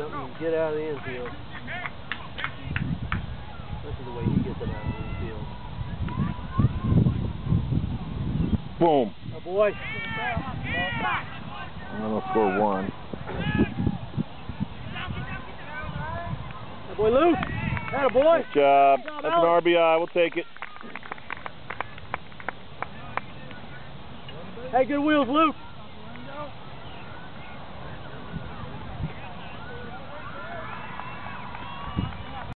Something and get out of the infield. This is the way he gets it out of the infield. Boom. Oh boy. I'm gonna score one. That boy, Luke. That boy. Good job. That's an RBI. We'll take it. Hey, good wheels, Luke.